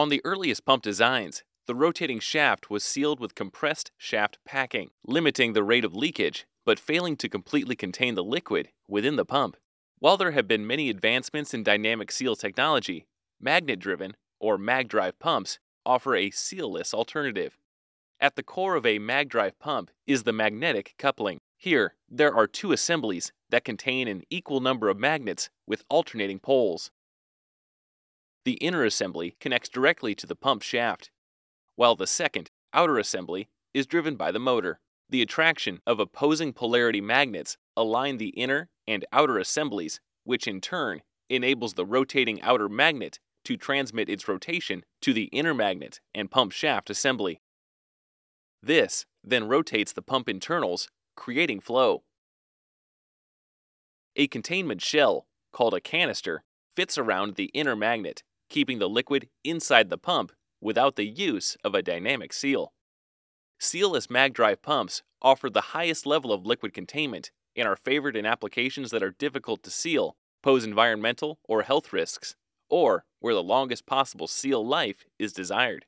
On the earliest pump designs, the rotating shaft was sealed with compressed shaft packing, limiting the rate of leakage but failing to completely contain the liquid within the pump. While there have been many advancements in dynamic seal technology, magnet driven, or mag drive pumps, offer a sealless alternative. At the core of a mag drive pump is the magnetic coupling. Here, there are two assemblies that contain an equal number of magnets with alternating poles. The inner assembly connects directly to the pump shaft, while the second, outer assembly, is driven by the motor. The attraction of opposing polarity magnets align the inner and outer assemblies, which in turn enables the rotating outer magnet to transmit its rotation to the inner magnet and pump shaft assembly. This then rotates the pump internals, creating flow. A containment shell, called a canister, fits around the inner magnet, keeping the liquid inside the pump without the use of a dynamic seal. Sealless mag drive pumps offer the highest level of liquid containment and are favored in applications that are difficult to seal, pose environmental or health risks, or where the longest possible seal life is desired.